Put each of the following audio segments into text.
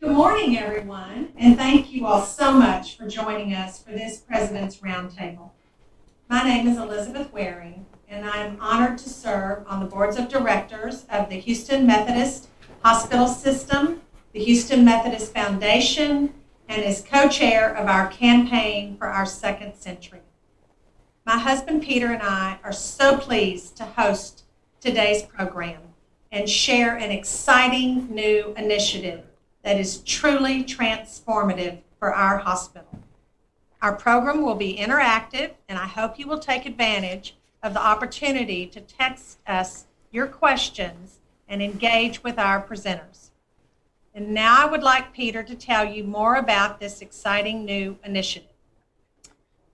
Good morning, everyone, and thank you all so much for joining us for this President's Roundtable. My name is Elizabeth Wareing, and I am honored to serve on the boards of directors of the Houston Methodist Hospital System, the Houston Methodist Foundation, and as co-chair of our campaign for our second century. My husband Peter and I are so pleased to host today's program and share an exciting new initiative that is truly transformative for our hospital. Our program will be interactive, and I hope you will take advantage of the opportunity to text us your questions and engage with our presenters. And now I would like Peter to tell you more about this exciting new initiative.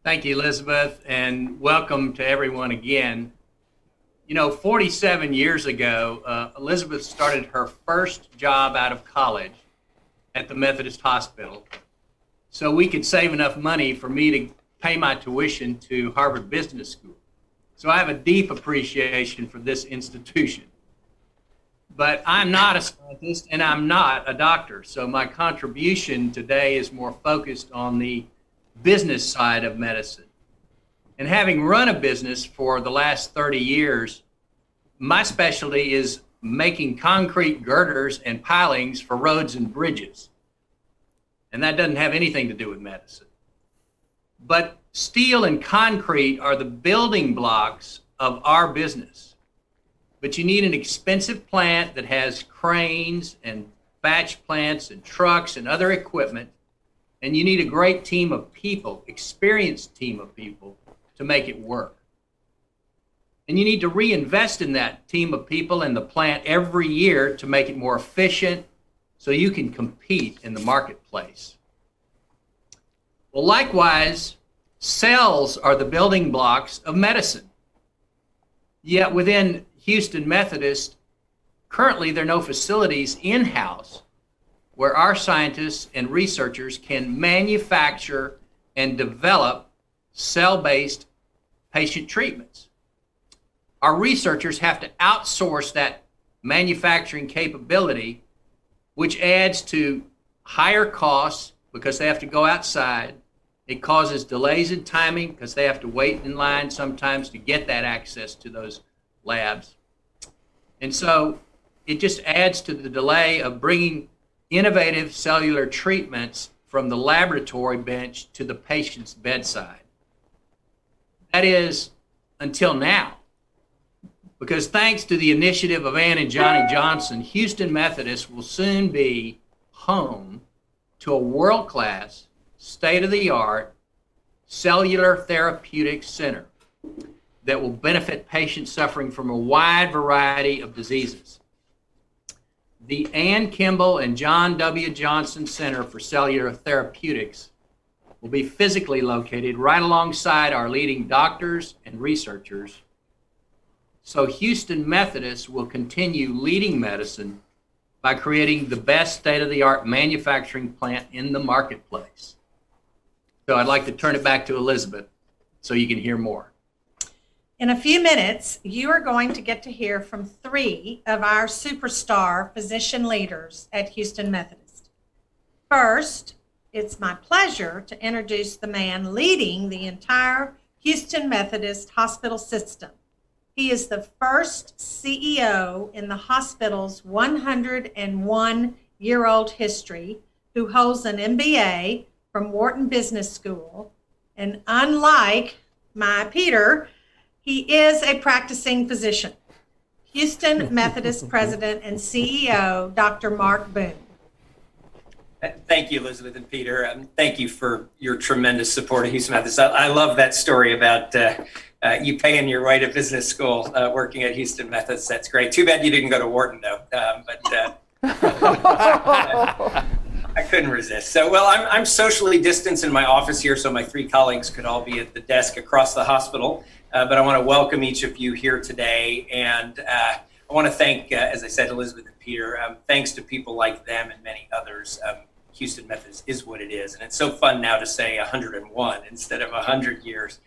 Thank you, Elizabeth, and welcome to everyone again. You know, 47 years ago, uh, Elizabeth started her first job out of college at the Methodist Hospital so we could save enough money for me to pay my tuition to Harvard Business School. So I have a deep appreciation for this institution. But I'm not a scientist and I'm not a doctor. So my contribution today is more focused on the business side of medicine. And having run a business for the last 30 years, my specialty is making concrete girders and pilings for roads and bridges. And that doesn't have anything to do with medicine. But steel and concrete are the building blocks of our business. But you need an expensive plant that has cranes and batch plants and trucks and other equipment. And you need a great team of people, experienced team of people, to make it work. And you need to reinvest in that team of people and the plant every year to make it more efficient so you can compete in the marketplace. Well, likewise, cells are the building blocks of medicine. Yet within Houston Methodist, currently there are no facilities in house where our scientists and researchers can manufacture and develop cell based patient treatments our researchers have to outsource that manufacturing capability, which adds to higher costs because they have to go outside. It causes delays in timing because they have to wait in line sometimes to get that access to those labs. And so it just adds to the delay of bringing innovative cellular treatments from the laboratory bench to the patient's bedside. That is until now. Because thanks to the initiative of Ann and Johnny Johnson, Houston Methodist will soon be home to a world class, state of the art cellular therapeutics center that will benefit patients suffering from a wide variety of diseases. The Ann Kimball and John W. Johnson Center for Cellular Therapeutics will be physically located right alongside our leading doctors and researchers so Houston Methodist will continue leading medicine by creating the best state of the art manufacturing plant in the marketplace. So I'd like to turn it back to Elizabeth so you can hear more. In a few minutes, you are going to get to hear from three of our superstar physician leaders at Houston Methodist. First, it's my pleasure to introduce the man leading the entire Houston Methodist hospital system. He is the first CEO in the hospital's 101 year old history who holds an MBA from Wharton Business School. And unlike my Peter, he is a practicing physician. Houston Methodist President and CEO, Dr. Marc Boom. Thank you, Elizabeth and Peter. Um, thank you for your tremendous support of Houston Methodist. I, I love that story about uh, uh, you paying your way to business school uh, working at Houston Methodist. That's great. Too bad you didn't go to Wharton, though. Um, but uh, I couldn't resist. So, well, I'm, I'm socially distanced in my office here, so my three colleagues could all be at the desk across the hospital. Uh, but I want to welcome each of you here today. And uh, I want to thank, as I said, Elizabeth and Peter. Um, thanks to people like them and many others. Um, Houston Methodist is what it is. And it's so fun now to say 101 instead of 100 years.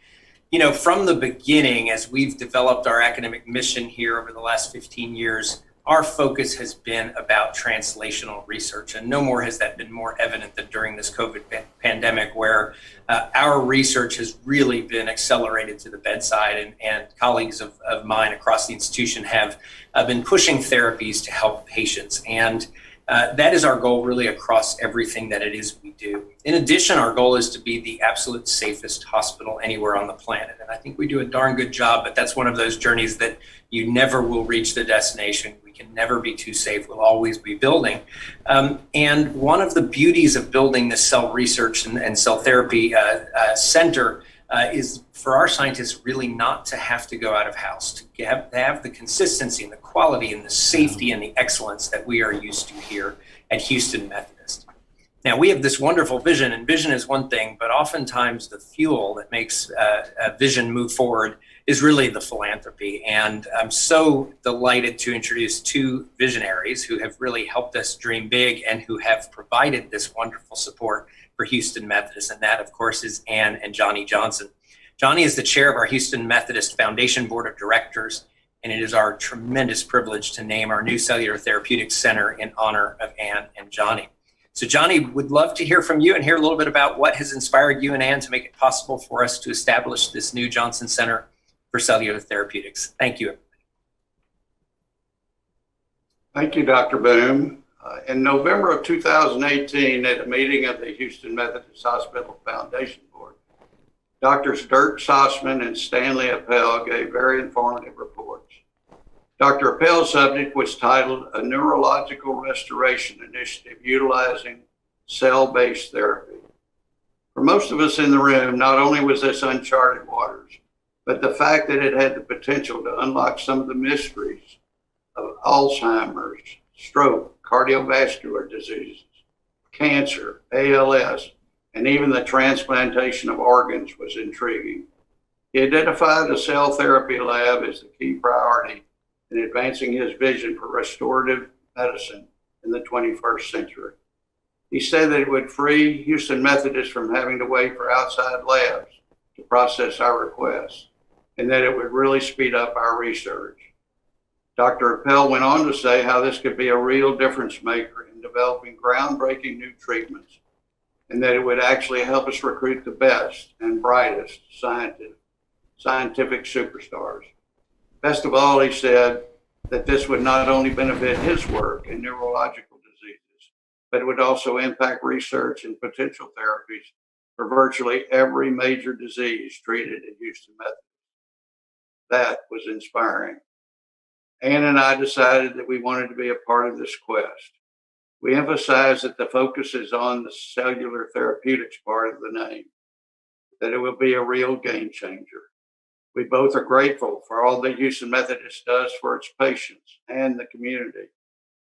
You know, from the beginning, as we've developed our academic mission here over the last 15 years, our focus has been about translational research. And no more has that been more evident than during this COVID pandemic, where uh, our research has really been accelerated to the bedside. And, and colleagues of, of mine across the institution have uh, been pushing therapies to help patients. And uh, that is our goal really across everything that it is do. In addition, our goal is to be the absolute safest hospital anywhere on the planet. And I think we do a darn good job, but that's one of those journeys that you never will reach the destination. We can never be too safe. We'll always be building. Um, and one of the beauties of building this cell research and, and cell therapy uh, uh, center uh, is for our scientists really not to have to go out of house, to have, to have the consistency and the quality and the safety and the excellence that we are used to here at Houston Methodist. Now, we have this wonderful vision, and vision is one thing, but oftentimes the fuel that makes uh, a vision move forward is really the philanthropy. And I'm so delighted to introduce two visionaries who have really helped us dream big and who have provided this wonderful support for Houston Methodist, and that, of course, is Ann and Johnny Johnson. Johnny is the chair of our Houston Methodist Foundation Board of Directors, and it is our tremendous privilege to name our new Cellular Therapeutics Center in honor of Ann and Johnny. So, Johnny, would love to hear from you and hear a little bit about what has inspired you and Ann to make it possible for us to establish this new Johnson Center for Cellular Therapeutics. Thank you. Thank you, Dr. Boom. Uh, in November of 2018, at a meeting of the Houston Methodist Hospital Foundation Board, Doctors Dirk Sostman and Stanley Appel gave very informative reports. Dr. Appel's subject was titled A Neurological Restoration Initiative Utilizing Cell Based Therapy. For most of us in the room, not only was this uncharted waters, but the fact that it had the potential to unlock some of the mysteries of Alzheimer's, stroke, cardiovascular diseases, cancer, ALS, and even the transplantation of organs was intriguing. He identified the cell therapy lab as the key priority in advancing his vision for restorative medicine in the 21st century. He said that it would free Houston Methodist from having to wait for outside labs to process our requests, and that it would really speed up our research. Dr. Appel went on to say how this could be a real difference maker in developing groundbreaking new treatments and that it would actually help us recruit the best and brightest scientific, scientific superstars. Best of all, he said that this would not only benefit his work in neurological diseases, but it would also impact research and potential therapies for virtually every major disease treated at Houston Methodist. That was inspiring. Ann and I decided that we wanted to be a part of this quest. We emphasize that the focus is on the cellular therapeutics part of the name, that it will be a real game changer. We both are grateful for all that Houston Methodist does for its patients and the community.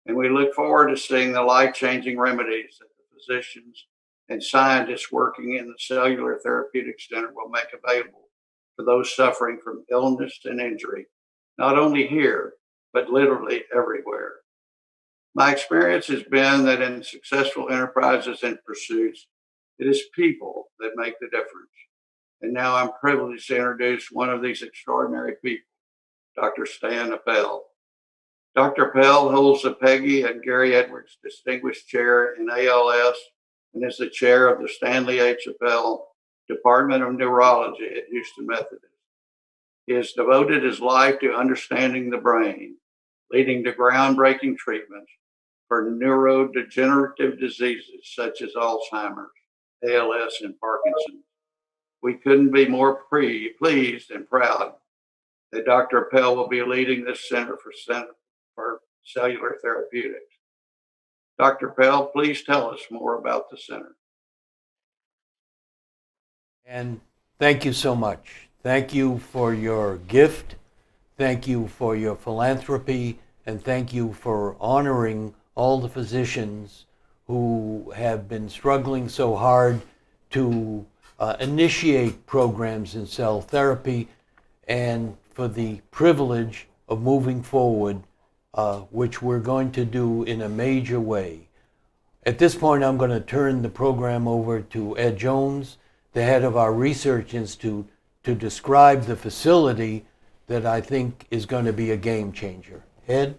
And we look forward to seeing the life changing remedies that the physicians and scientists working in the Cellular Therapeutics Center will make available for those suffering from illness and injury, not only here, but literally everywhere. My experience has been that in successful enterprises and pursuits, it is people that make the difference. And now I'm privileged to introduce one of these extraordinary people, Dr. Stan Appel. Dr. Appel holds the Peggy and Gary Edwards Distinguished Chair in ALS and is the chair of the Stanley H. Appel Department of Neurology at Houston Methodist. He has devoted his life to understanding the brain leading to groundbreaking treatments for neurodegenerative diseases such as Alzheimer's, ALS, and Parkinson's. We couldn't be more pre- pleased and proud that Dr. Appel will be leading this Center for, Center for Cellular Therapeutics. Dr. Appel, please tell us more about the center. And thank you so much. Thank you for your gift Thank you for your philanthropy and thank you for honoring all the physicians who have been struggling so hard to uh, initiate programs in cell therapy and for the privilege of moving forward, uh, which we're going to do in a major way. At this point, I'm going to turn the program over to Ed Jones, the head of our research institute, to describe the facility that I think is going to be a game changer. Ed?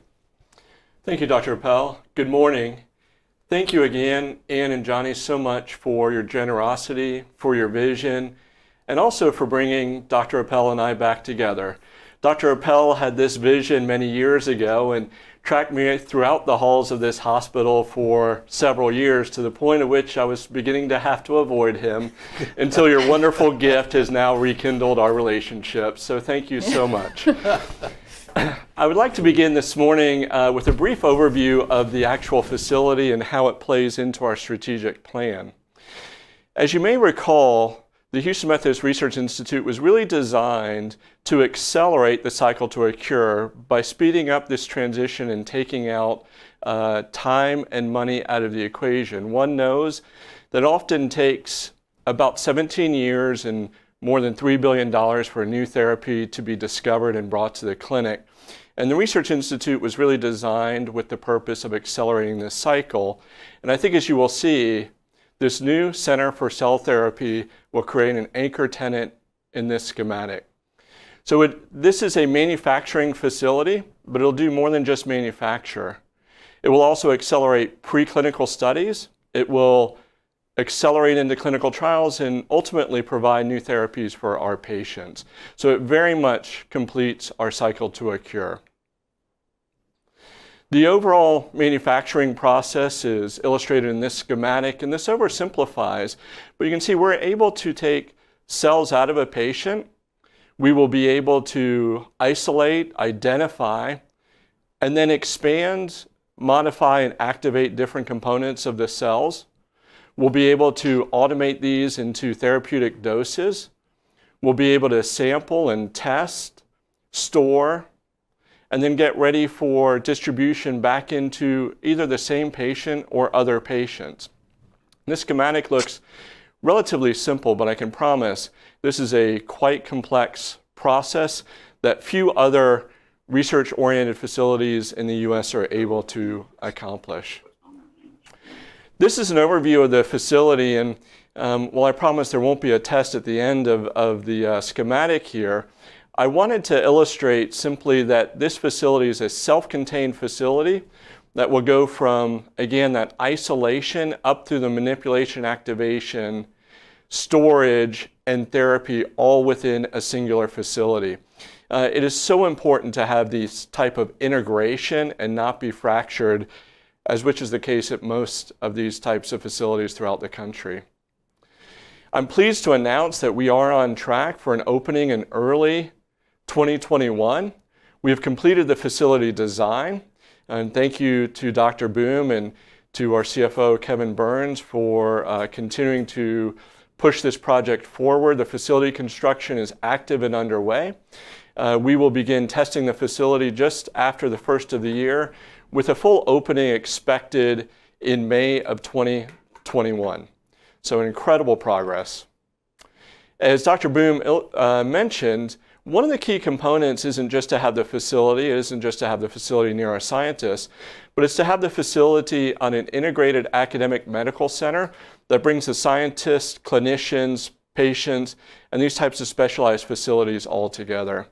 Thank you, Dr. Appel. Good morning. Thank you again, Ann and Johnny, so much for your generosity, for your vision, and also for bringing Dr. Appel and I back together. Dr. Appel had this vision many years ago and tracked me throughout the halls of this hospital for several years to the point at which I was beginning to have to avoid him until your wonderful gift has now rekindled our relationship. So thank you so much. I would like to begin this morning uh, with a brief overview of the actual facility and how it plays into our strategic plan. As you may recall, the Houston Methodist Research Institute was really designed to accelerate the cycle to a cure by speeding up this transition and taking out uh, time and money out of the equation. One knows that often takes about 17 years and more than $3 billion for a new therapy to be discovered and brought to the clinic. And the Research Institute was really designed with the purpose of accelerating this cycle. And I think as you will see, this new Center for Cell Therapy will create an anchor tenant in this schematic. So it, this is a manufacturing facility, but it'll do more than just manufacture. It will also accelerate preclinical studies. It will accelerate into clinical trials and ultimately provide new therapies for our patients. So it very much completes our cycle to a cure. The overall manufacturing process is illustrated in this schematic, and this oversimplifies, but you can see we're able to take cells out of a patient. We will be able to isolate, identify, and then expand, modify, and activate different components of the cells. We'll be able to automate these into therapeutic doses. We'll be able to sample and test, store, and then get ready for distribution back into either the same patient or other patients. This schematic looks relatively simple, but I can promise this is a quite complex process that few other research-oriented facilities in the U.S. are able to accomplish. This is an overview of the facility, and um, while I promise there won't be a test at the end of, of the uh, schematic here, I wanted to illustrate simply that this facility is a self-contained facility that will go from, again, that isolation up through the manipulation, activation, storage, and therapy all within a singular facility. Uh, it is so important to have these type of integration and not be fractured as which is the case at most of these types of facilities throughout the country. I'm pleased to announce that we are on track for an opening in early 2021. We have completed the facility design, and thank you to Dr. Boom and to our CFO, Kevin Burns, for uh, continuing to push this project forward. The facility construction is active and underway. Uh, we will begin testing the facility just after the first of the year with a full opening expected in May of 2021. So incredible progress. As Dr. Boom uh, mentioned, one of the key components isn't just to have the facility, it isn't just to have the facility near our scientists, but it's to have the facility on an integrated academic medical center that brings the scientists, clinicians, patients, and these types of specialized facilities all together.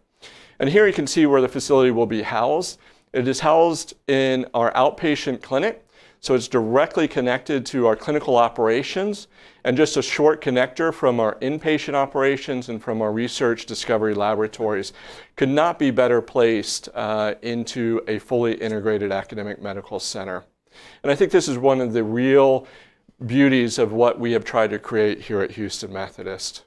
And here you can see where the facility will be housed. It is housed in our outpatient clinic, so it's directly connected to our clinical operations and just a short connector from our inpatient operations and from our research discovery laboratories. Could not be better placed uh, into a fully integrated academic medical center. And I think this is one of the real beauties of what we have tried to create here at Houston Methodist.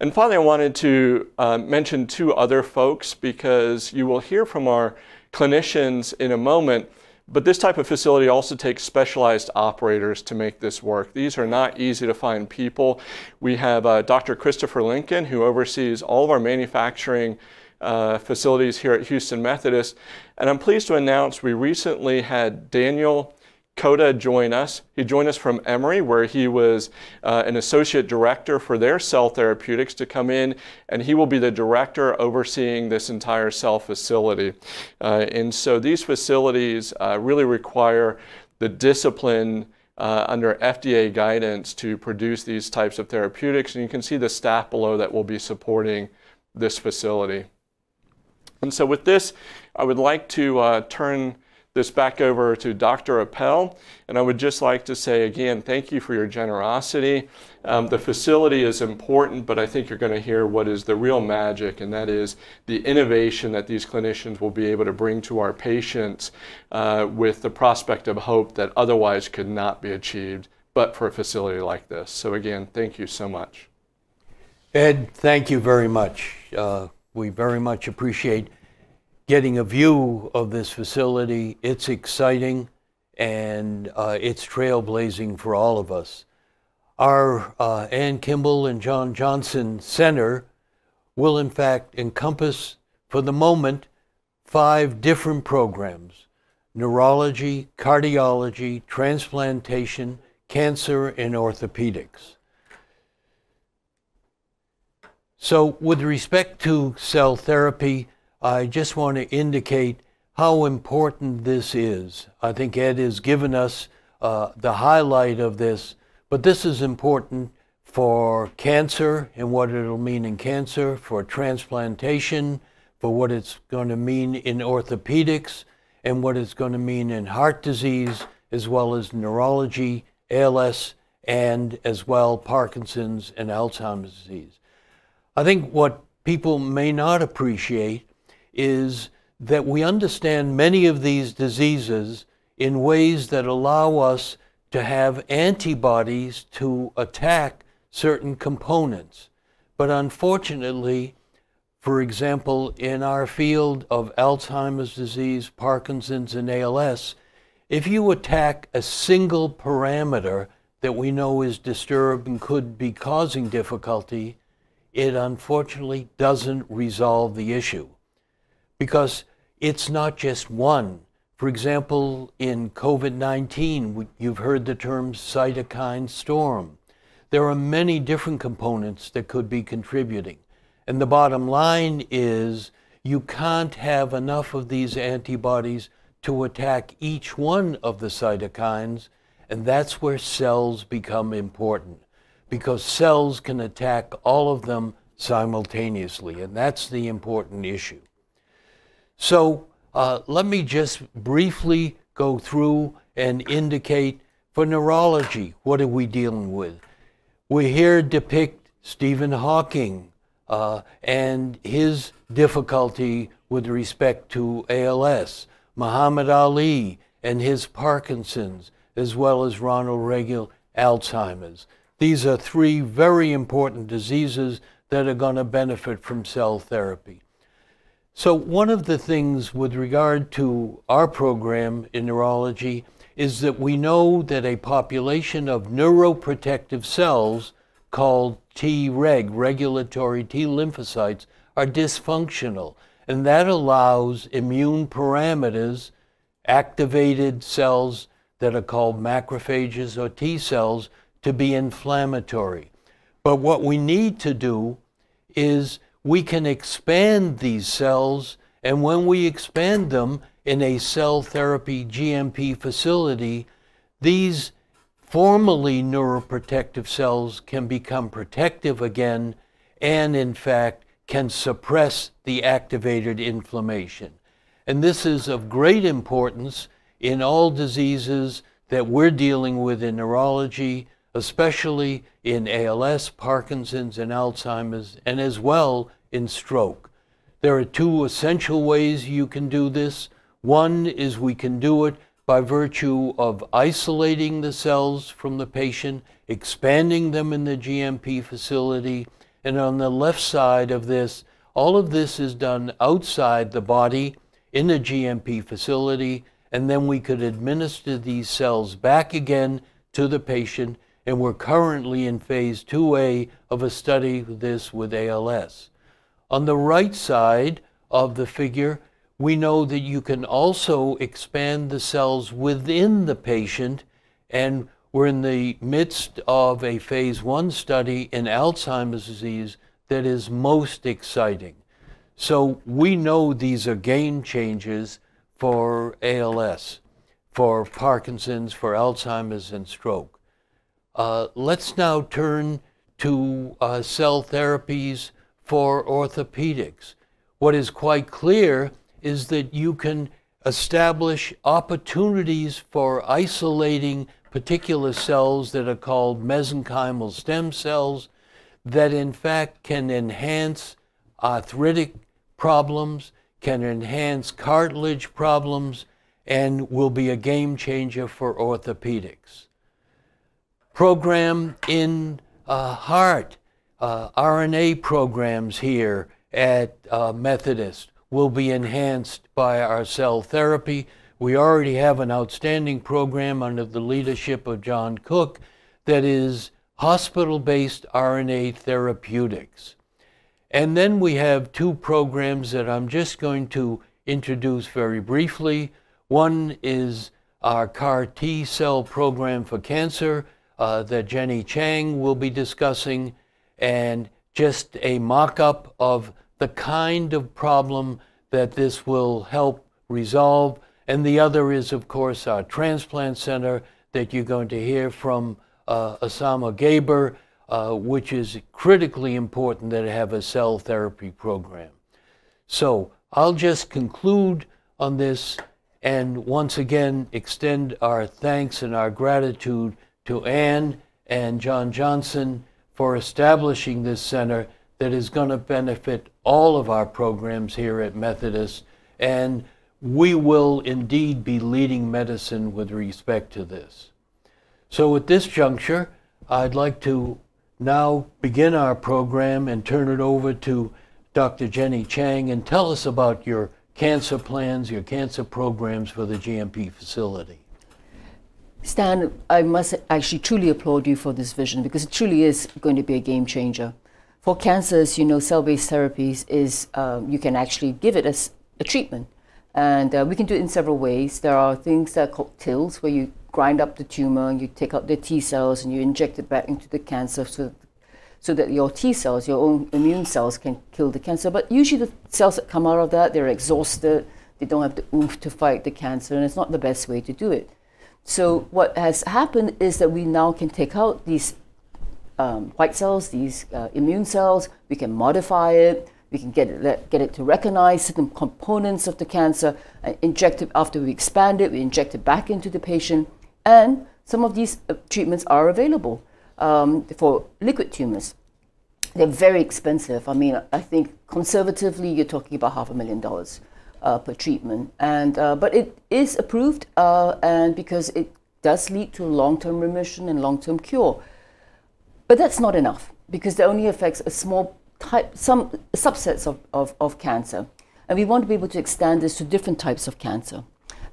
And finally, I wanted to uh, mention two other folks because you will hear from our clinicians in a moment. But this type of facility also takes specialized operators to make this work. These are not easy to find people. We have uh, Dr. Christopher Lincoln, who oversees all of our manufacturing uh, facilities here at Houston Methodist. And I'm pleased to announce we recently had Daniel Coda join us. He joined us from Emory, where he was uh, an associate director for their cell therapeutics to come in, and he will be the director overseeing this entire cell facility. Uh, and so these facilities uh, really require the discipline uh, under FDA guidance to produce these types of therapeutics. And you can see the staff below that will be supporting this facility. And so with this, I would like to uh, turn this back over to Dr. Appel. And I would just like to say again, thank you for your generosity. Um, the facility is important, but I think you're going to hear what is the real magic, and that is the innovation that these clinicians will be able to bring to our patients uh, with the prospect of hope that otherwise could not be achieved but for a facility like this. So again, thank you so much. Ed, thank you very much. Uh, we very much appreciate getting a view of this facility. It's exciting and uh, it's trailblazing for all of us. Our uh, Ann Kimball and John Johnson Center will, in fact, encompass, for the moment, five different programs neurology, cardiology, transplantation, cancer, and orthopedics. So, with respect to cell therapy, I just want to indicate how important this is. I think Ed has given us uh, the highlight of this, but this is important for cancer and what it'll mean in cancer, for transplantation, for what it's going to mean in orthopedics, and what it's going to mean in heart disease, as well as neurology, ALS, and as well Parkinson's and Alzheimer's disease. I think what people may not appreciate is that we understand many of these diseases in ways that allow us to have antibodies to attack certain components. But unfortunately, for example, in our field of Alzheimer's disease, Parkinson's, and ALS, if you attack a single parameter that we know is disturbed and could be causing difficulty, it unfortunately doesn't resolve the issue because it's not just one. For example, in COVID 19, you've heard the term cytokine storm. There are many different components that could be contributing. And the bottom line is you can't have enough of these antibodies to attack each one of the cytokines, and that's where cells become important because cells can attack all of them simultaneously, and that's the important issue. So uh, let me just briefly go through and indicate for neurology, what are we dealing with? We here depict Stephen Hawking uh, and his difficulty with respect to ALS, Muhammad Ali and his Parkinson's, as well as Ronald Reagan Alzheimer's. These are three very important diseases that are going to benefit from cell therapy. So, one of the things with regard to our program in neurology is that we know that a population of neuroprotective cells called Treg, regulatory T lymphocytes, are dysfunctional. And that allows immune parameters, activated cells that are called macrophages or T cells, to be inflammatory. But what we need to do is we can expand these cells, and when we expand them in a cell therapy GMP facility, these formerly neuroprotective cells can become protective again and, in fact, can suppress the activated inflammation. And this is of great importance in all diseases that we're dealing with in neurology, especially in ALS, Parkinson's, and Alzheimer's, and as well in stroke. There are two essential ways you can do this. One is we can do it by virtue of isolating the cells from the patient, expanding them in the GMP facility, and on the left side of this, all of this is done outside the body in the GMP facility, and then we could administer these cells back again to the patient and we're currently in phase 2A of a study of this with ALS. On the right side of the figure, we know that you can also expand the cells within the patient, and we're in the midst of a phase 1 study in Alzheimer's disease that is most exciting. So we know these are game changers for ALS, for Parkinson's, for Alzheimer's, and stroke. Uh, let's now turn to uh, cell therapies for orthopedics. What is quite clear is that you can establish opportunities for isolating particular cells that are called mesenchymal stem cells that in fact can enhance arthritic problems, can enhance cartilage problems, and will be a game changer for orthopedics. Program in uh, heart, uh, RNA programs here at uh, Methodist will be enhanced by our cell therapy. We already have an outstanding program under the leadership of John Cooke that is hospital based RNA therapeutics. And then we have two programs that I'm just going to introduce very briefly. One is our CAR T cell program for cancer uh, that Jenny Chang will be discussing, and just a mock up of the kind of problem that this will help resolve. And the other is, of course, our transplant center that you're going to hear from uh, Osama Gaber, uh, which is critically important that it have a cell therapy program. So I'll just conclude on this and once again extend our thanks and our gratitude to Ann and John Johnson for establishing this center that is going to benefit all of our programs here at Methodist. And we will indeed be leading medicine with respect to this. So at this juncture, I'd like to now begin our program and turn it over to Dr. Jenny Chang and tell us about your cancer plans, your cancer programs for the GMP facility. Stan, I must actually truly applaud you for this vision because it truly is going to be a game changer. For cancers, you know, cell-based therapies is uh, you can actually give it as a treatment, and uh, we can do it in several ways. There are things that are called TILs, where you grind up the tumor, and you take out the T cells, and you inject it back into the cancer, so so that your T cells, your own immune cells, can kill the cancer. But usually, the cells that come out of that, they're exhausted. They don't have the oomph to fight the cancer, and it's not the best way to do it. So what has happened is that we now can take out these um, white cells, these uh, immune cells, we can modify it, we can get it, get it to recognize certain components of the cancer, and inject it after we expand it, we inject it back into the patient, and some of these uh, treatments are available um, for liquid tumors. They're very expensive. I mean, I think conservatively, you're talking about half a million dollars uh, per treatment. And, uh, but it is approved uh, and because it does lead to long-term remission and long-term cure. But that's not enough because it only affects a small type, some subsets of, of, of cancer. And we want to be able to extend this to different types of cancer.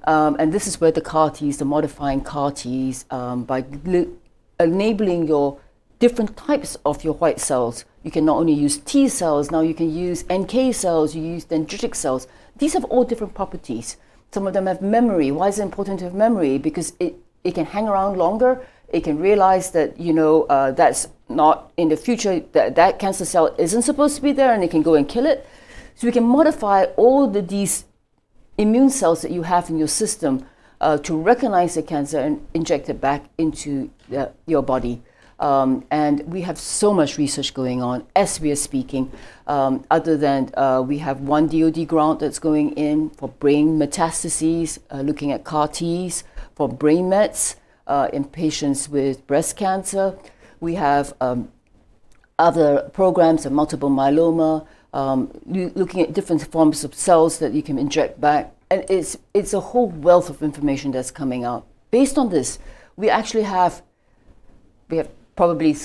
Um, and this is where the CAR Ts, the modifying CAR Ts, um, by enabling your different types of your white cells, you can not only use T cells, now you can use NK cells, you use dendritic cells, these have all different properties. Some of them have memory. Why is it important to have memory? Because it, it can hang around longer. It can realize that, you know, uh, that's not in the future, that, that cancer cell isn't supposed to be there and it can go and kill it. So we can modify all the, these immune cells that you have in your system uh, to recognize the cancer and inject it back into the, your body. Um, and we have so much research going on as we are speaking. Um, other than uh, we have one DoD grant that's going in for brain metastases, uh, looking at CAR Ts, for brain mets uh, in patients with breast cancer. We have um, other programs of multiple myeloma, um, looking at different forms of cells that you can inject back. And it's, it's a whole wealth of information that's coming out. Based on this, we actually have, we have probably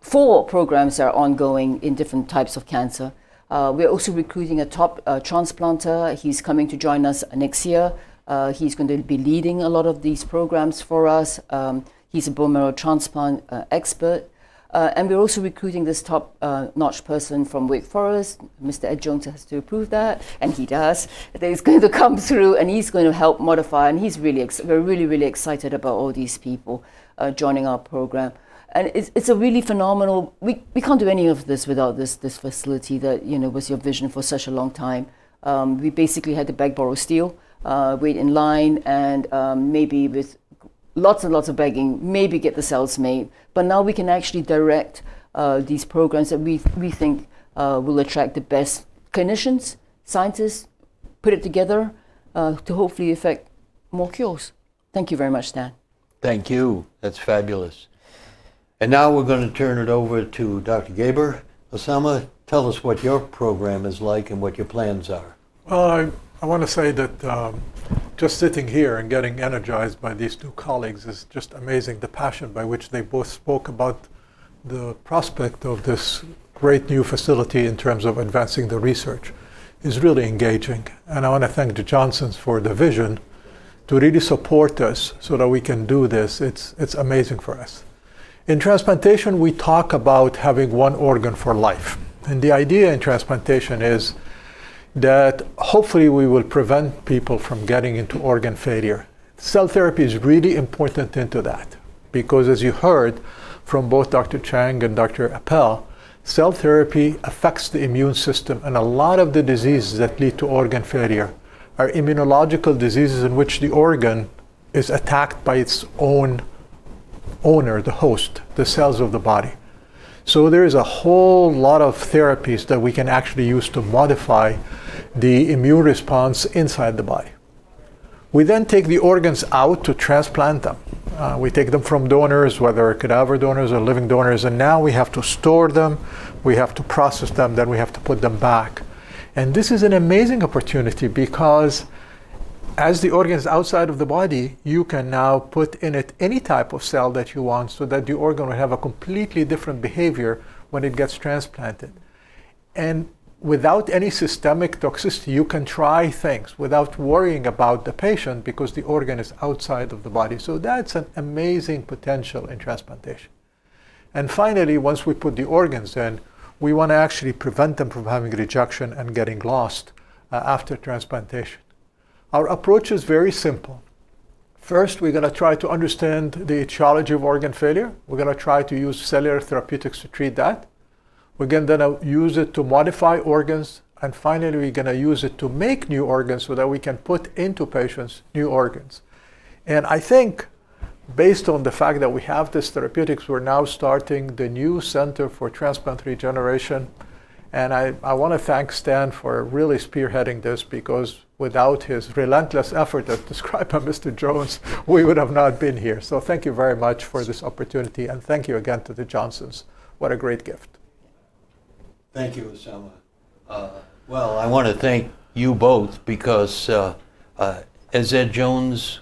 four programs are ongoing in different types of cancer. Uh, we're also recruiting a top uh, transplanter. He's coming to join us next year. Uh, he's going to be leading a lot of these programs for us. Um, he's a bone marrow transplant uh, expert. Uh, and we're also recruiting this top uh, notch person from Wake Forest. Mr. Ed Jones has to approve that, and he does. He's going to come through and he's going to help modify. And he's really, we're really, really excited about all these people joining our program and it's, it's a really phenomenal we, we can't do any of this without this this facility that you know was your vision for such a long time um, we basically had to beg borrow steal uh, wait in line and um, maybe with lots and lots of begging maybe get the cells made but now we can actually direct uh, these programs that we, we think uh, will attract the best clinicians scientists put it together uh, to hopefully effect more cures. Thank you very much, Stan. Thank you. That's fabulous. And now we're going to turn it over to Dr. Gaber. Osama, tell us what your program is like and what your plans are. Well, I, I want to say that um, just sitting here and getting energized by these two colleagues is just amazing. The passion by which they both spoke about the prospect of this great new facility in terms of advancing the research is really engaging. And I want to thank the Johnsons for the vision to really support us so that we can do this. It's, it's amazing for us. In transplantation, we talk about having one organ for life. And the idea in transplantation is that hopefully we will prevent people from getting into organ failure. Cell therapy is really important into that because as you heard from both Dr. Chang and Dr. Appel, cell therapy affects the immune system and a lot of the diseases that lead to organ failure are immunological diseases in which the organ is attacked by its own owner, the host, the cells of the body. So there is a whole lot of therapies that we can actually use to modify the immune response inside the body. We then take the organs out to transplant them. Uh, we take them from donors, whether cadaver donors or living donors, and now we have to store them, we have to process them, then we have to put them back. And this is an amazing opportunity because as the organ is outside of the body, you can now put in it any type of cell that you want so that the organ will have a completely different behavior when it gets transplanted. And without any systemic toxicity, you can try things without worrying about the patient because the organ is outside of the body. So that's an amazing potential in transplantation. And finally, once we put the organs in, we want to actually prevent them from having rejection and getting lost uh, after transplantation. Our approach is very simple. First, we're going to try to understand the etiology of organ failure. We're going to try to use cellular therapeutics to treat that. We're going to uh, use it to modify organs. And finally, we're going to use it to make new organs so that we can put into patients new organs. And I think based on the fact that we have this therapeutics, we're now starting the new Center for Transplant Regeneration. And I, I want to thank Stan for really spearheading this because without his relentless effort as described by Mr. Jones, we would have not been here. So thank you very much for this opportunity. And thank you again to the Johnsons. What a great gift. Thank you, Osama. Uh, well, I want to thank you both because, uh, uh, as Ed Jones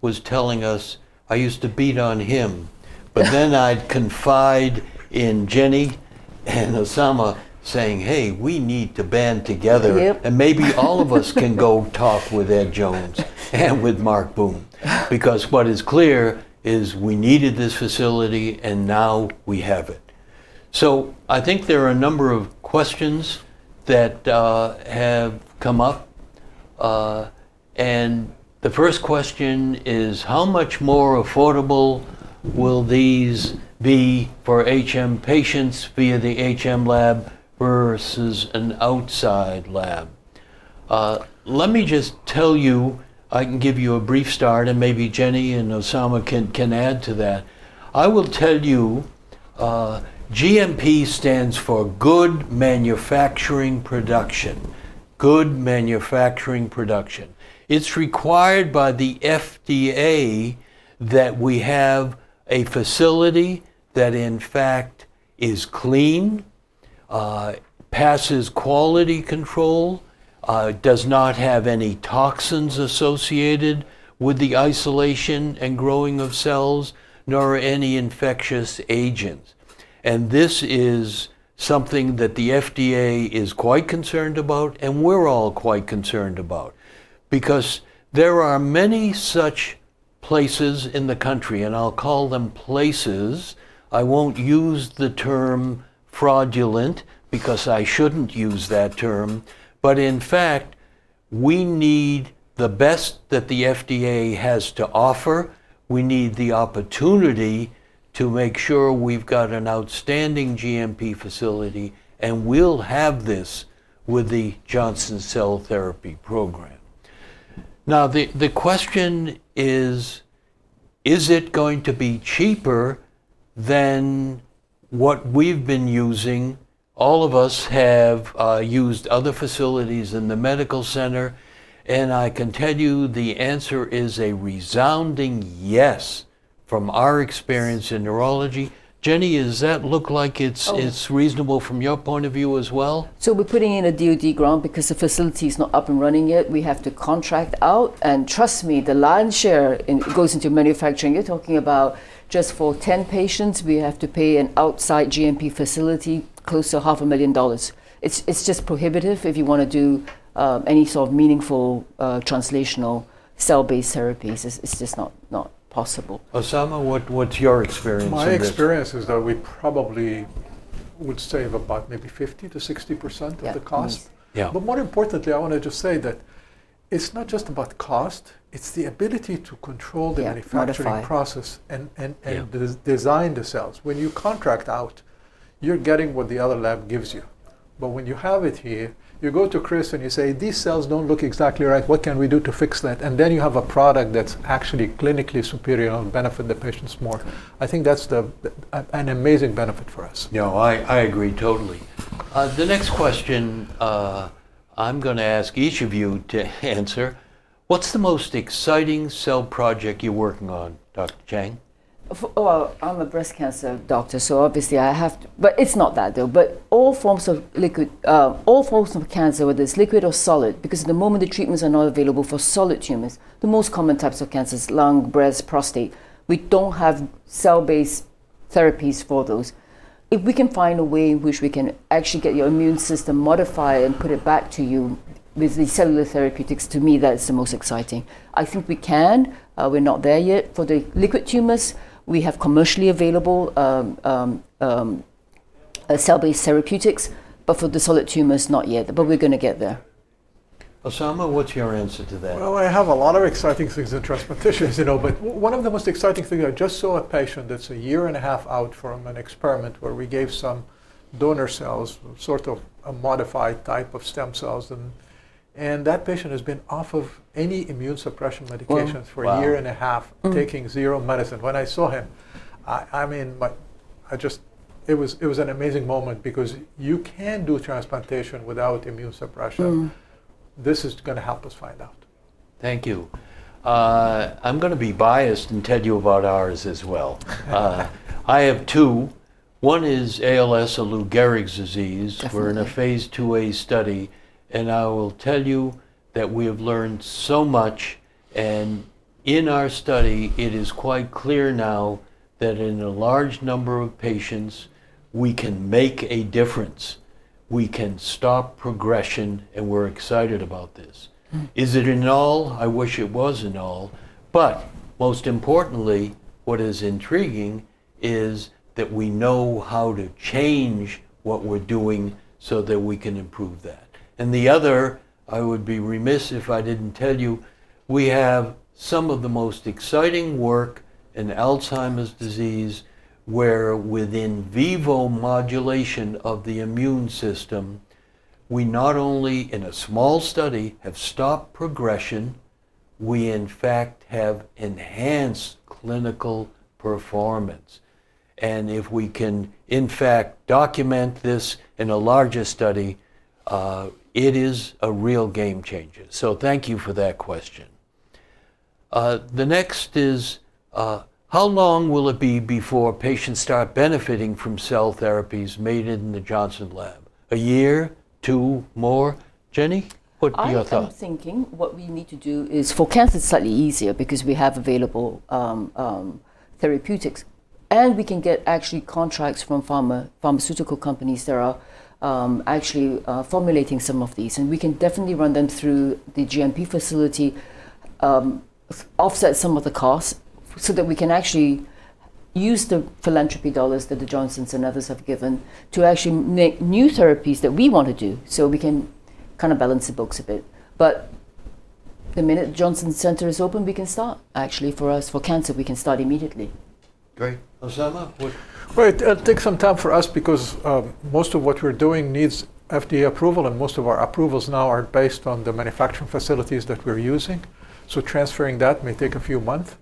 was telling us, I used to beat on him, but then I'd confide in Jenny and Osama saying, hey, we need to band together Yep. and maybe all of us can go talk with Ed Jones and with Marc Boom. Because what is clear is we needed this facility and now we have it. So I think there are a number of questions that uh, have come up. Uh, and the first question is how much more affordable will these be for HM patients via the HM lab versus an outside lab? Uh, let me just tell you, I can give you a brief start, and maybe Jenny and Osama can, can add to that. I will tell you uh, GMP stands for Good Manufacturing Production. Good Manufacturing Production. It's required by the FDA that we have a facility that, in fact, is clean, passes quality control, uh, does not have any toxins associated with the isolation and growing of cells, nor any infectious agents. And this is something that the FDA is quite concerned about, and we're all quite concerned about, because there are many such places in the country, and I'll call them places. I won't use the term fraudulent because I shouldn't use that term, but in fact, we need the best that the FDA has to offer. We need the opportunity to make sure we've got an outstanding GMP facility, and we'll have this with the Johnson Cell Therapy Program. Now, the, the question is is it going to be cheaper than what we've been using? All of us have uh, used other facilities in the medical center, And I can tell you the answer is a resounding yes from our experience in neurology. Jenny, does that look like it's, Oh. it's reasonable from your point of view as well? So we're putting in a DoD grant because the facility is not up and running yet. We have to contract out, and trust me, the lion's share in, goes into manufacturing. You're talking about just for 10 patients, we have to pay an outside GMP facility close to half a million dollars. It's it's just prohibitive if you want to do um, any sort of meaningful uh, translational cell-based therapies. It's, it's just not not possible. Osama, what, what's your experience My in this? experience is that we probably would save about maybe 50 to 60 percent of Yeah, the cost. Yeah. But more importantly, I want to just say that it's not just about cost, it's the ability to control the Yeah, manufacturing modify. process and, and, and Yeah. des- design the cells. When you contract out, you're getting what the other lab gives you. But when you have it here, you go to Chris and you say, these cells don't look exactly right. What can we do to fix that? And then you have a product that's actually clinically superior and benefit the patients more. I think that's the, a- an amazing benefit for us. No, I, I agree totally. Uh, the next question uh, I'm going to ask each of you to answer. What's the most exciting cell project you're working on, Dr. Chang? Well, I'm a breast cancer doctor, so obviously I have to, but it's not that though. But all forms of liquid, uh, all forms of cancer, whether it's liquid or solid, because at the moment the treatments are not available for solid tumors, the most common types of cancers, lung, breast, prostate, we don't have cell-based therapies for those. If we can find a way in which we can actually get your immune system modified and put it back to you with the cellular therapeutics, to me, that's the most exciting. I think we can. Uh, we're not there yet. For the liquid tumors, we have commercially available um, um, um, uh, cell-based therapeutics, but for the solid tumors, not yet. But we're going to get there. Osama, what's your answer to that? Well, I have a lot of exciting things in transplantation, as you know, but w- one of the most exciting things, I just saw a patient that's a year and a half out from an experiment where we gave some donor cells, sort of a modified type of stem cells, and and that patient has been off of any immune suppression medications for Wow. a year and a half, taking zero medicine. When I saw him, I, I mean, my, I just, it was it was an amazing moment because you can do transplantation without immune suppression. This is going to help us find out. Thank you. Uh, I'm going to be biased and tell you about ours as well. Uh, I have two. One is ALS, or Lou Gehrig's disease. We're in a phase 2A study, and I will tell you that we have learned so much. And in our study, it is quite clear now that in a large number of patients, we can make a difference. We can stop progression, and we're excited about this. Hmm. Is it in all? I wish it was in all. But most importantly, what is intriguing is that we know how to change what we're doing so that we can improve that. And the other, I would be remiss if I didn't tell you, we have some of the most exciting work in Alzheimer's disease where with in vivo modulation of the immune system, we not only, in a small study, have stopped progression, we in fact have enhanced clinical performance. And if we can, in fact, document this in a larger study, uh, it is a real game changer. So thank you for that question. Uh, the next is uh, how long will it be before patients start benefiting from cell therapies made in the Johnson lab? A year, two, more? Jenny, what are I your am thinking what we need to do is for cancer it's slightly easier because we have available um, um, therapeutics, and we can get actually contracts from pharma pharmaceutical companies that are um, actually uh, formulating some of these, and we can definitely run them through the GMP facility, um, offset some of the costs, so that we can actually use the philanthropy dollars that the Johnsons and others have given to actually make new therapies that we want to do so we can kind of balance the books a bit. But the minute Johnson Center is open, we can start. Actually, for us, for cancer, we can start immediately. Great. Osama, what? Well, it, it'll take some time for us because um, most of what we're doing needs FDA approval, and most of our approvals now are based on the manufacturing facilities that we're using. So transferring that may take a few months.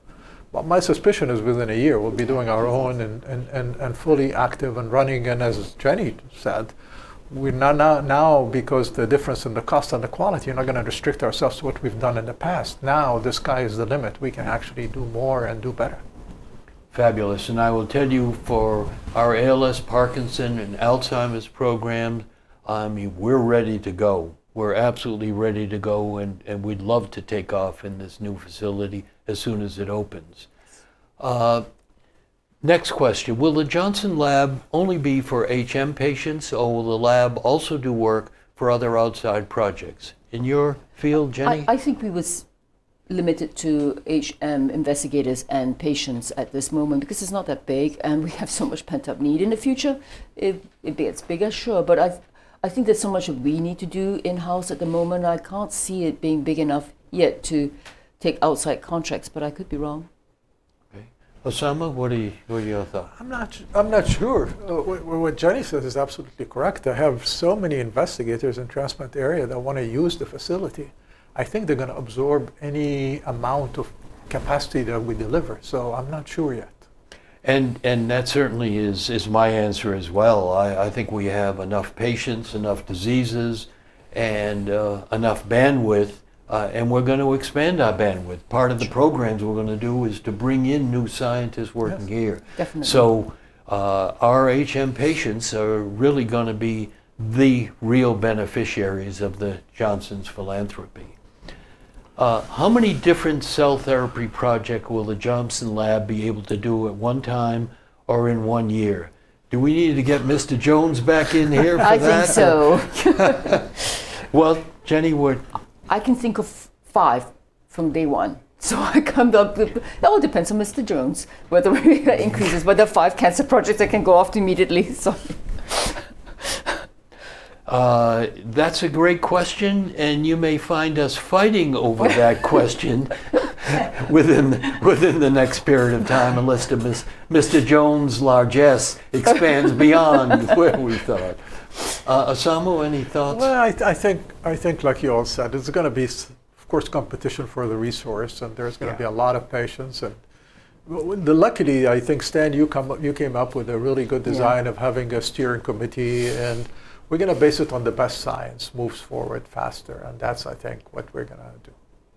But my suspicion is within a year we'll be doing our own and, and, and, and fully active and running. And as Jenny said, we're not now, now because the difference in the cost and the quality, you're not going to restrict ourselves to what we've done in the past. Now the sky is the limit. We can actually do more and do better. Fabulous. And I will tell you for our ALS, Parkinson, and Alzheimer's programs, I mean, we're ready to go. We're absolutely ready to go, and, and we'd love to take off in this new facility as soon as it opens. Uh, next question Will the Johnson Lab only be for HM patients, or will the lab also do work for other outside projects? In your field, Jenny? I, I think we was limited to HM investigators and patients at this moment because it's not that big and we have so much pent up need. In the future, if it gets bigger, sure, but I, I think there's so much that we need to do in house at the moment. I can't see it being big enough yet to take outside contracts, but I could be wrong. Okay. Osama, what are, you, what are your thoughts? I'm not. I'm not sure. Uh, what, what Jenny says is absolutely correct. I have so many investigators in transplant area that want to use the facility. I think they're going to absorb any amount of capacity that we deliver. So I'm not sure yet. And, and that certainly is, is my answer as well. I, I think we have enough patients, enough diseases, and uh, enough bandwidth, uh, and we're going to expand our bandwidth. Part of the programs we're going to do is to bring in new scientists working Yes. here. Definitely. So uh, our HM patients are really going to be the real beneficiaries of the Johnson's philanthropy. Uh, how many different cell therapy projects will the Johnson Lab be able to do at one time or in one year? Do we need to get Mr. Jones back in here for I that? think so. Well, Jenny, what? I can think of five from day one. So I come up with, that all depends on Mr. Jones, whether that increases, but there are five cancer projects that can go off immediately. So Uh, that's a great question, and you may find us fighting over that question within within the next period of time, unless the Miss, Mr. Jones' largesse expands beyond where we thought. Uh, Osama, any thoughts? Well, I, I think I think like you all said, there's going to be, of course, competition for the resource, and there's going to be a lot of patients. And the luckily, I think Stan, you come you came up with a really good design of having a steering committee, and we're going to base it on the best science, moves forward faster, and that's I think what we're going to do.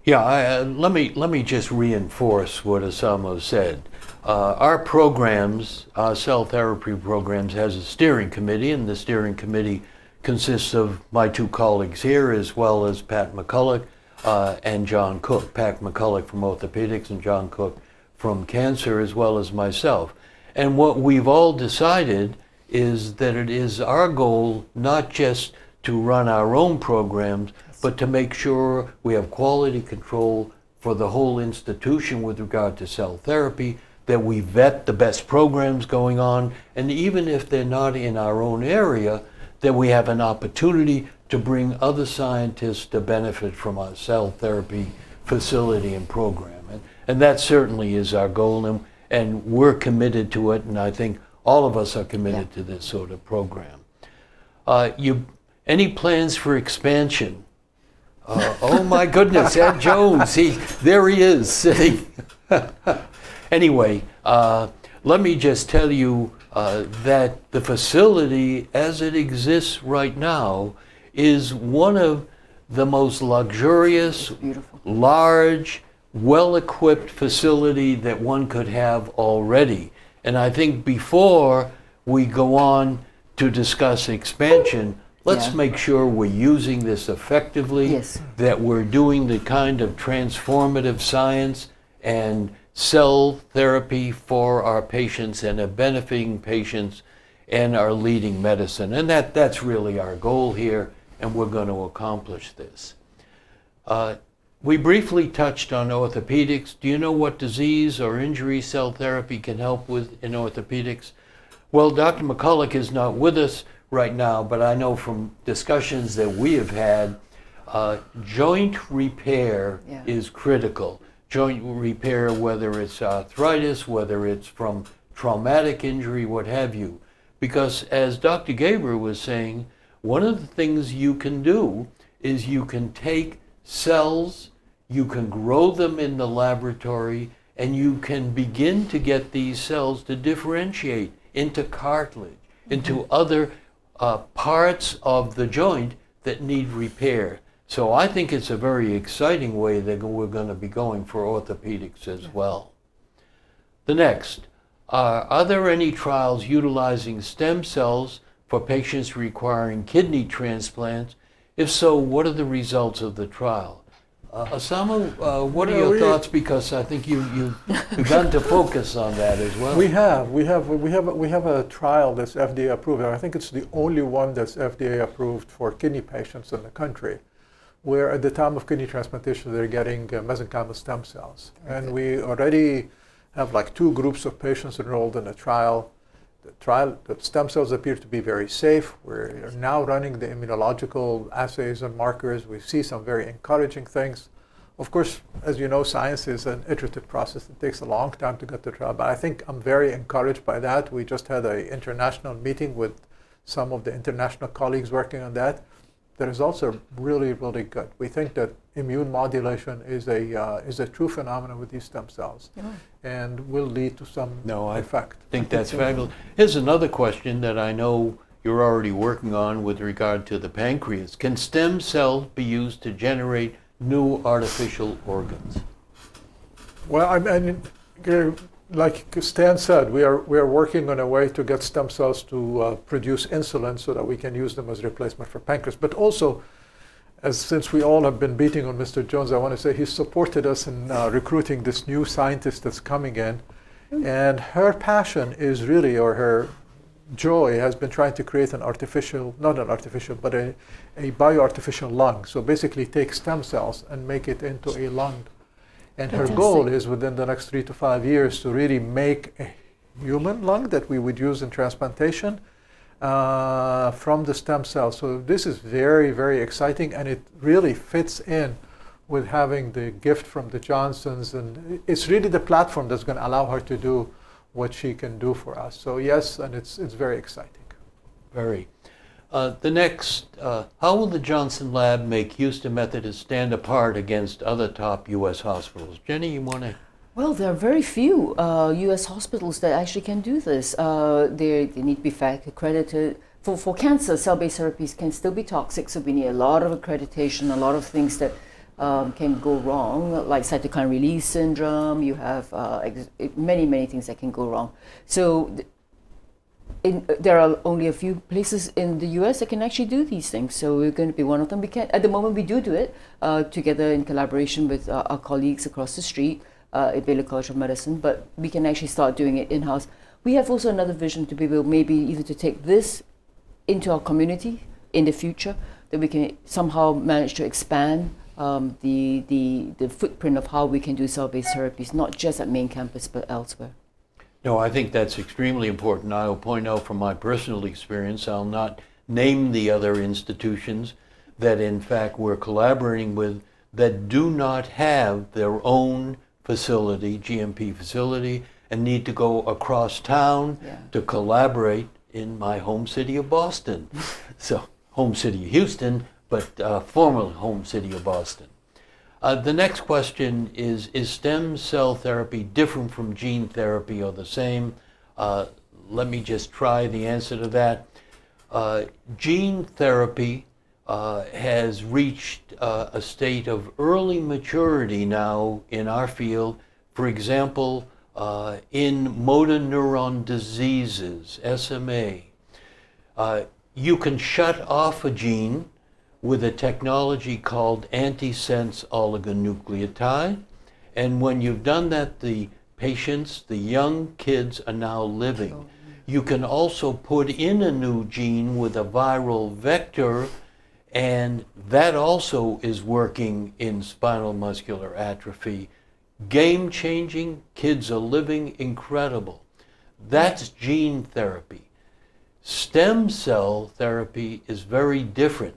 Yeah, I, uh, let me let me just reinforce what Osama said. Uh, our programs, our cell therapy programs, has a steering committee, and the steering committee consists of my two colleagues here, as well as Pat McCulloch uh, and John Cooke. Pat McCulloch from orthopedics and John Cooke from cancer, as well as myself. And what we've all decided is that it is our goal not just to run our own programs, but to make sure we have quality control for the whole institution with regard to cell therapy, that we vet the best programs going on, and even if they're not in our own area, that we have an opportunity to bring other scientists to benefit from our cell therapy facility and program. And, and that certainly is our goal, and, and we're committed to it, and I think all of us are committed to this sort of program. Uh, you, any plans for expansion? Uh, oh my goodness, Ed Jones, he, there he is sitting. anyway, uh, let me just tell you uh, that the facility as it exists right now is one of the most luxurious, beautiful. large, well-equipped facility that one could have already. And I think before we go on to discuss expansion, let's Yeah. make sure we're using this effectively, Yes. that we're doing the kind of transformative science and cell therapy for our patients and are benefiting patients and are leading medicine. And that, that's really our goal here, and we're going to accomplish this. Uh, we briefly touched on orthopedics. Do you know what disease or injury cell therapy can help with in orthopedics? Well, Dr. McCulloch is not with us right now, but I know from discussions that we have had, uh, joint repair Yeah. is critical. Joint repair, whether it's arthritis, whether it's from traumatic injury, what have you. Because as Dr. Gaber was saying, one of the things you can do is you can take cells, you can grow them in the laboratory, and you can begin to get these cells to differentiate into cartilage, into other uh, parts of the joint that need repair. So I think it's a very exciting way that we're going to be going for orthopedics as well. The next, uh, are there any trials utilizing stem cells for patients requiring kidney transplants? If so, what are the results of the trial? Uh, Osama, uh, what are your thoughts? Because I think you, you've begun to focus on that as well. We have, we have, we have, we have a trial that's FDA approved. and I think it's the only one that's FDA approved for kidney patients in the country, where at the time of kidney transplantation they're getting uh, mesenchymal stem cells, and we already have like two groups of patients enrolled in a trial. The trial, the stem cells appear to be very safe. We're now running the immunological assays and markers. We see some very encouraging things. Of course, as you know, science is an iterative process. It takes a long time to get to trial, but I think I'm very encouraged by that. We just had an international meeting with some of the international colleagues working on that. The results are really, really good. We think that immune modulation is a uh, is a true phenomenon with these stem cells, and will lead to some No, I effect. think that's fabulous. Here's another question that I know you're already working on with regard to the pancreas. Can stem cells be used to generate new artificial organs? Well, I mean, like Stan said, we are we are working on a way to get stem cells to uh, produce insulin so that we can use them as replacement for pancreas. But also, as since we all have been beating on Mr. Jones, I want to say he supported us in uh, recruiting this new scientist that's coming in, and her passion is really, or her joy has been trying to create an artificial, not an artificial, but a, a bioartificial lung. So basically take stem cells and make it into a lung. And her goal is within the next three to five years to really make a human lung that we would use in transplantation uh, from the stem cells. So this is very, very exciting and it really fits in with having the gift from the Johnsons. And it's really the platform that's going to allow her to do what she can do for us. So yes, and it's, it's very exciting. Very. Uh, the next, uh, how will the Johnson Lab make Houston Methodist stand apart against other top U.S. hospitals? Jenny, you want to? Well, there are very few uh, U.S. hospitals that actually can do this. Uh, they, they need to be FAC accredited. For, for cancer, cell-based therapies can still be toxic, so we need a lot of accreditation, a lot of things that um, can go wrong, like cytokine release syndrome. You have uh, many, many things that can go wrong. So in, there are only a few places in the U.S. that can actually do these things. So we're going to be one of them. We can, at the moment, we do do it uh, together in collaboration with uh, our colleagues across the street uh, at Baylor College of Medicine. But we can actually start doing it in-house. We have also another vision to be able maybe either to take this into our community in the future, that we can somehow manage to expand um, the, the, the footprint of how we can do cell-based therapies, not just at main campus, but elsewhere. No, I think that's extremely important. I'll point out from my personal experience, I'll not name the other institutions that in fact we're collaborating with that do not have their own facility, GMP facility, and need to go across town Yeah. to collaborate in my home city of Boston. so, home city of Houston, but uh, former home city of Boston. Uh, the next question is Is stem cell therapy different from gene therapy or the same? Uh, let me just try the answer to that. Uh, gene therapy uh, has reached uh, a state of early maturity now in our field. For example, uh, in motor neuron diseases, SMA, uh, you can shut off a gene with a technology called antisense oligonucleotide. And when you've done that, the patients, the young kids, are now living. You can also put in a new gene with a viral vector, and that also is working in spinal muscular atrophy. Game changing, kids are living incredible. That's gene therapy. Stem cell therapy is very different.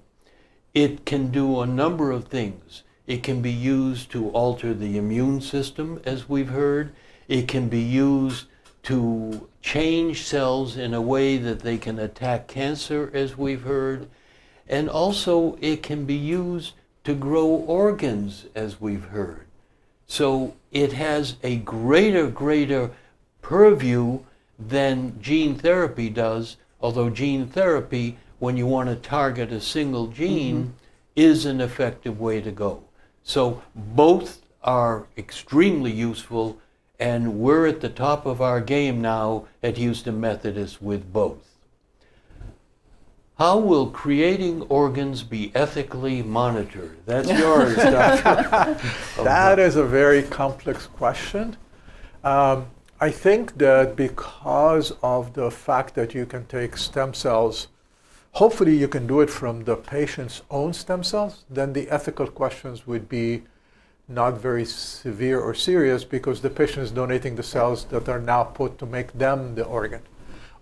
It can do a number of things. It can be used to alter the immune system, as we've heard. It can be used to change cells in a way that they can attack cancer, as we've heard. And also, it can be used to grow organs, as we've heard. So it has a greater, greater purview than gene therapy does, although gene therapy when you want to target a single mm-hmm. gene is an effective way to go. So both are extremely useful, and we're at the top of our game now at Houston Methodist with both. How will creating organs be ethically monitored? That's yours, Doctor. That is a very complex question. Um, I think that because of the fact that you can take stem cells, hopefully you can do it from the patient's own stem cells, then the ethical questions would be not very severe or serious because the patient is donating the cells that are now put to make them the organ.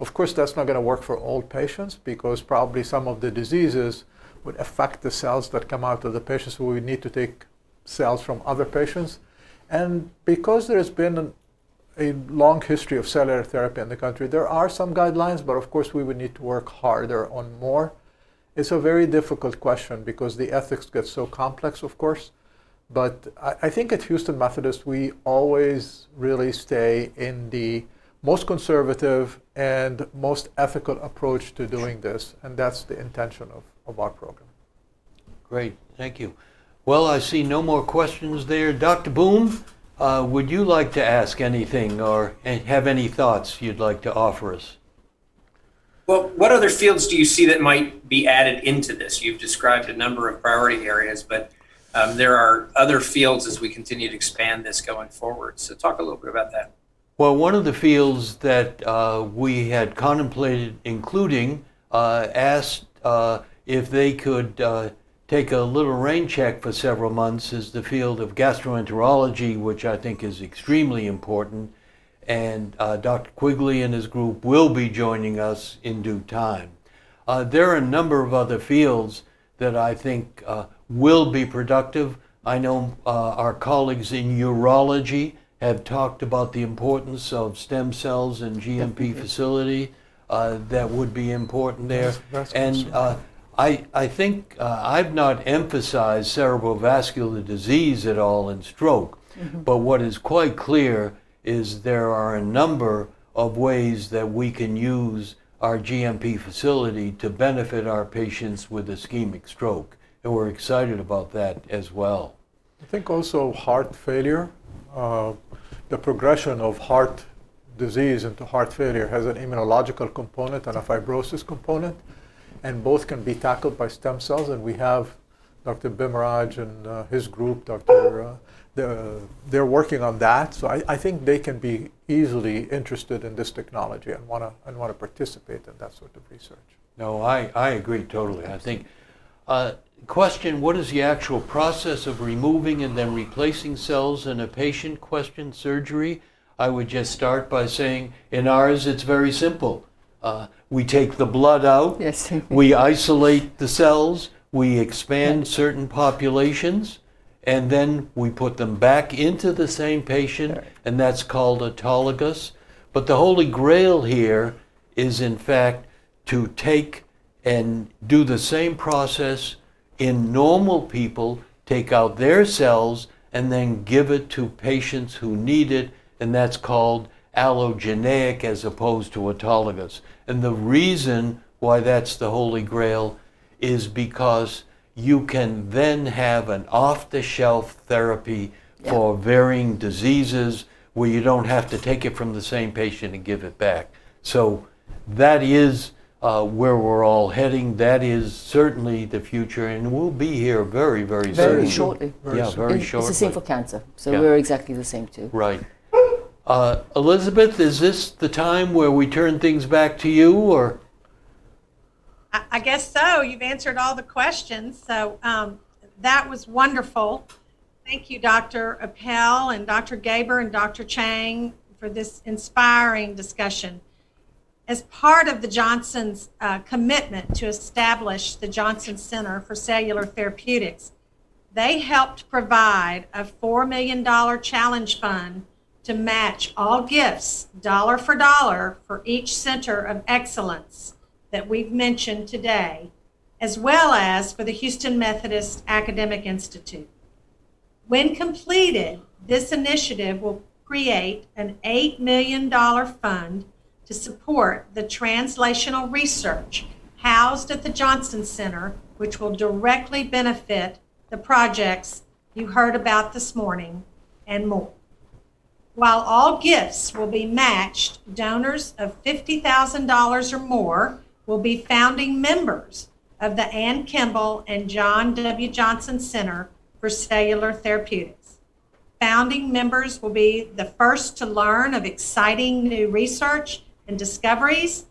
Of course, that's not going to work for all patients because probably some of the diseases would affect the cells that come out of the patients, so we need to take cells from other patients. And because there has been a long history of cellular therapy in the country, there are some guidelines, but of course we would need to work harder on more. It's a very difficult question because the ethics get so complex, of course. But I think at Houston Methodist, we always really stay in the most conservative and most ethical approach to doing this, and that's the intention of, of our program. Great, thank you. Well, I see no more questions there. Dr. Boom, uh, would you like to ask anything or have any thoughts you'd like to offer us? Well, what other fields do you see that might be added into this? You've described a number of priority areas, but um, there are other fields as we continue to expand this going forward. So, talk a little bit about that. Well, one of the fields that uh, we had contemplated including uh, asked uh, if they could uh, take a little rain check for several months is the field of gastroenterology, which I think is extremely important. And uh, Dr. Quigley and his group will be joining us in due time. Uh, there are a number of other fields that I think will be productive. I know our colleagues in urology have talked about the importance of stem cells and GMP facility. Uh, that would be important there. That's, that's and uh, I, I think uh, I've not emphasized cerebrovascular disease at all in stroke, mm-hmm. but what is quite clear is there are a number of ways that we can use our GMP facility to benefit our patients with ischemic stroke. And we're excited about that as well. I think also heart failure uh, the progression of heart disease into heart failure has an immunological component and a fibrosis component, and both can be tackled by stem cells. And we have Dr. Bhimaraj and uh, his group, Dr. Uh, they're, they're, working on that. So I, I, think they can be easily interested in this technology and want to and want to participate in that sort of research. No, I, I agree totally. I think uh, question, what is the actual process of removing and then replacing cells in a patient? Question, surgery. I would just start by saying in ours it's very simple. Uh, we take the blood out, yes. we isolate the cells, we expand certain populations, and then we put them back into the same patient, and that's called autologous. But the holy grail here is, in fact, to take and do the same process in normal people, take out their cells, and then give it to patients who need it, and that's called allogeneic as opposed to autologous. And the reason why that's the holy grail is because you can then have an off the shelf therapy yeah. for varying diseases where you don't have to take it from the same patient and give it back. So that is uh, where we're all heading. That is certainly the future, and we'll be here very, very, soon. very soon. shortly. Very yeah, very shortly. It's the same for cancer, so yeah. we're exactly the same too. Right. Uh, Elizabeth, is this the time where we turn things back to you, or? I, I guess so. You've answered all the questions, so um, that was wonderful. Thank you, Dr. Appel and Dr. Gaber and Dr. Chang for this inspiring discussion as part of the Johnson's uh, commitment to establish the Johnson Center for Cellular Therapeutics, they helped provide a $4 million challenge fund to match all gifts, dollar for dollar, for each center of excellence that we've mentioned today, as well as for the Houston Methodist Academic Institute. When completed, this initiative will create an $8 million fund to support the translational research housed at the Johnson Center, which will directly benefit the projects you heard about this morning and more. While all gifts will be matched, donors of $50,000 or more will be founding members of the Ann Kimball and John W. Johnson Center for Cellular Therapeutics. Founding members will be the first to learn of exciting new research and discoveries,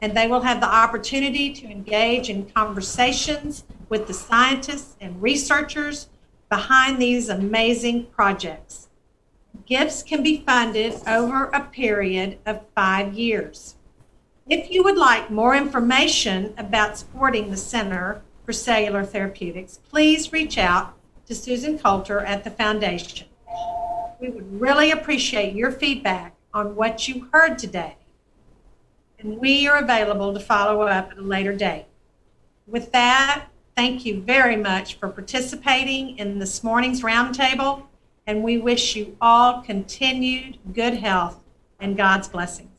and they will have the opportunity to engage in conversations with the scientists and researchers behind these amazing projects. Gifts can be funded over a period of five years. If you would like more information about supporting the Center for Cellular Therapeutics, please reach out to Susan Coulter at the Foundation. We would really appreciate your feedback on what you heard today. And we are available to follow up at a later date. With that, thank you very much for participating in this morning's roundtable, and we wish you all continued good health and God's blessing.